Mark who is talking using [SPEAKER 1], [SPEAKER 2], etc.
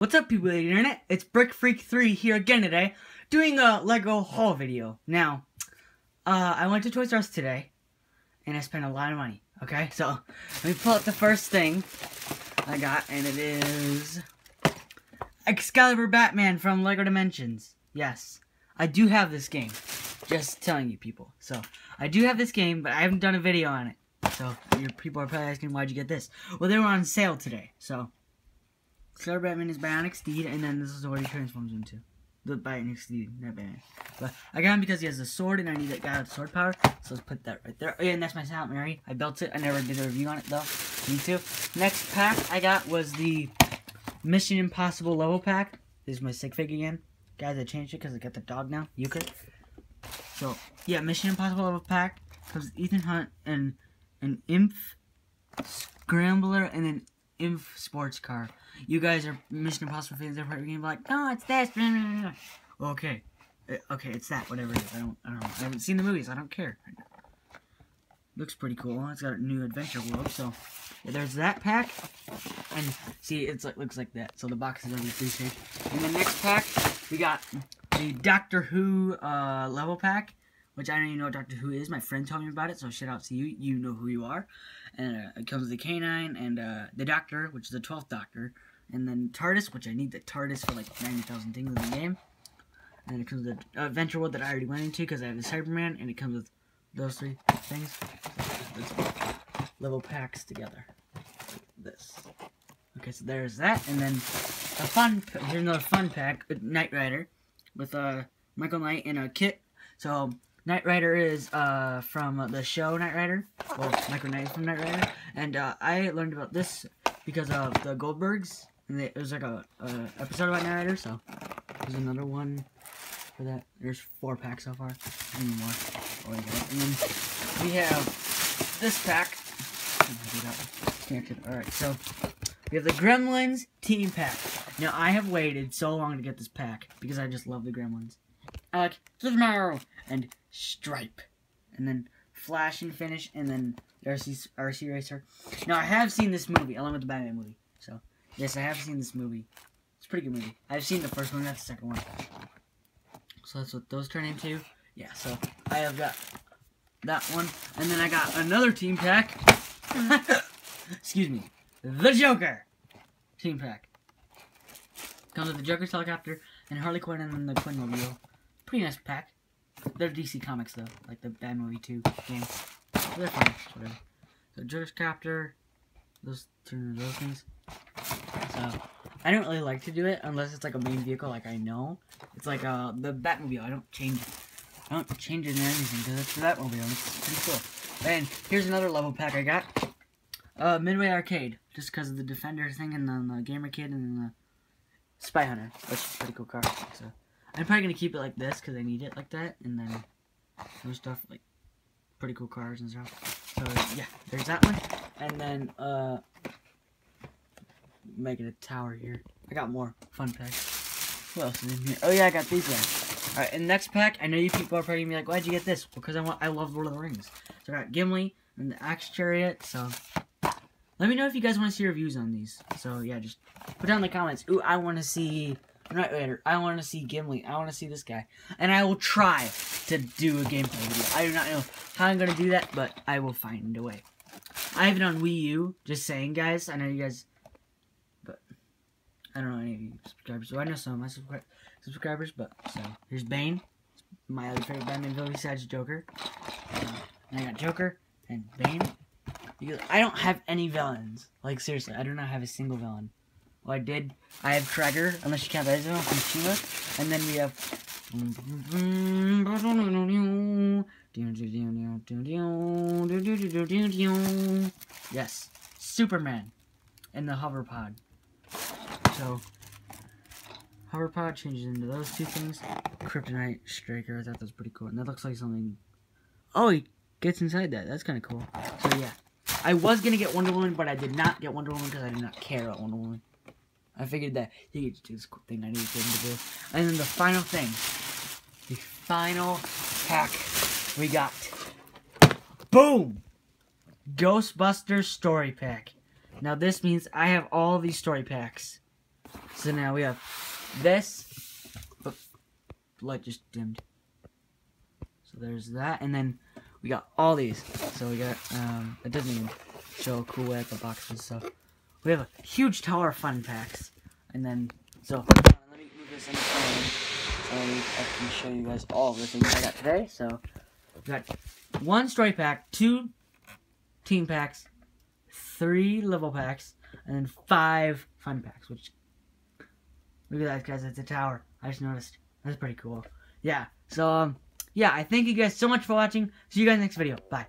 [SPEAKER 1] What's up people of the internet? It's Brick Freak 3 here again today, doing a LEGO haul video. Now, uh, I went to Toys R Us today, and I spent a lot of money, okay? So, let me pull up the first thing I got, and it is... Excalibur Batman from LEGO Dimensions. Yes, I do have this game. Just telling you people. So, I do have this game, but I haven't done a video on it. So, your people are probably asking, why'd you get this? Well, they were on sale today, so... Star Batman is Bionic Steed, and then this is what he transforms into. The Bionic Steed, not Batman. But I got him because he has a sword, and I need that guy with sword power. So let's put that right there. Oh, yeah, and that's my Silent Mary. I built it. I never did a review on it, though. Me too. Next pack I got was the Mission Impossible level pack. This is my stick figure again. Guys, I changed it because I got the dog now. You could. So, yeah, Mission Impossible level pack. Comes Ethan Hunt and an IMF Scrambler and an Imp sports car you guys are Mission Impossible fans. They're probably gonna be like, no, it's this. Okay, uh, okay, it's that. Whatever it is. I don't. I don't know. I haven't seen the movies. I don't care. Looks pretty cool. It's got a new adventure world. So yeah, there's that pack. And see, it's like looks like that. So the box is on already three In the next pack, we got the Doctor Who uh, level pack which I don't even know what Doctor Who is. My friend told me about it, so shout out to you. You know who you are. And uh, it comes with the K-9 and uh, the Doctor, which is the 12th Doctor. And then TARDIS, which I need the TARDIS for like 90,000 things in the game. And it comes with the Adventure World that I already went into because I have the Cyberman, and it comes with those three things. level packs together. Like this. Okay, so there's that, and then a fun, here's another fun pack, Knight Rider, with uh, Michael Knight and a KITT. So, Knight Rider is uh, from the show Knight Rider, well, Michael Knight from Knight Rider, and uh, I learned about this because of the Goldbergs, and it was like a, a episode about Knight Rider, so there's another one for that. There's four packs so far. Any more. Oh, and then we have this pack. Alright, so we have the Gremlins team pack. Now, I have waited so long to get this pack because I just love the Gremlins. I like Gizmo and Stripe. And then Flash and Finish, and then RC, RC Racer. Now, I have seen this movie, along with the Batman movie. So, Yes, I have seen this movie. It's a pretty good movie. I've seen the first one, not the second one. So that's what those turn into. Yeah, so I have got that one. And then I got another team pack. Excuse me. The Joker team pack. Comes with the Joker's helicopter and Harley Quinn and the Quinn mobile. Pretty nice pack. They're DC comics though, like the Movie 2 game. They're fine, whatever. So Joker's copter, those into those things. So, I don't really like to do it unless it's like a main vehicle like I know. It's like uh, the Batmobile. I don't change it. I don't change it in anything because it's the Batmobile. It's pretty cool. And here's another level pack I got. Uh, Midway Arcade. Just because of the Defender thing and then the Gamer Kid and then the Spy Hunter. Which is a pretty cool car. So, I'm probably going to keep it like this because I need it like that. And then other stuff like pretty cool cars and stuff. So, yeah, there's that one. And then, uh, making a tower here. I got more fun packs. What else is in here? Oh yeah, I got these guys. Alright, and next pack, I know you people are probably gonna be like, why'd you get this? Because I want I love Lord of the Rings. So I got Gimli and the Axe Chariot, so let me know if you guys want to see reviews on these. So yeah, just put down in the comments. Ooh, I wanna see I want to see Gimli. I want to see this guy. And I will try to do a gameplay video. I do not know how I'm going to do that, but I will find a way. I have it on Wii U. Just saying, guys. I know you guys But... I don't know any of you subscribers. So I know some of my subscri subscribers, but so here's Bane, my other favorite Batman villain besides Joker. Uh, I got Joker and Bane. Because I don't have any villains. Like seriously, I do not have a single villain. I did. I have Trigger, unless you count that as a from and then we have. Yes, Superman, and the hover pod. So, Hoverpod changes into those two things. Kryptonite Striker, I thought that was pretty cool. And that looks like something... Oh, he gets inside that. That's kind of cool. So, yeah. I was going to get Wonder Woman, but I did not get Wonder Woman because I did not care about Wonder Woman. I figured that he could do this cool thing I needed him to do. And then the final thing. The final pack we got. Boom! Ghostbusters Story Pack. Now this means I have all these story packs. So now we have this. Light just dimmed. So there's that, and then we got all these. So we got um, it doesn't even show cool way the boxes. So we have a huge tower of fun packs, and then so let me move this in the frame so I can show you guys all the things I got today. So we got one story pack, two team packs, three level packs, and then five fun packs. Which look at that, guys! It's a tower. I just noticed. That's pretty cool. Yeah. So um, yeah. I thank you guys so much for watching. See you guys next video. Bye.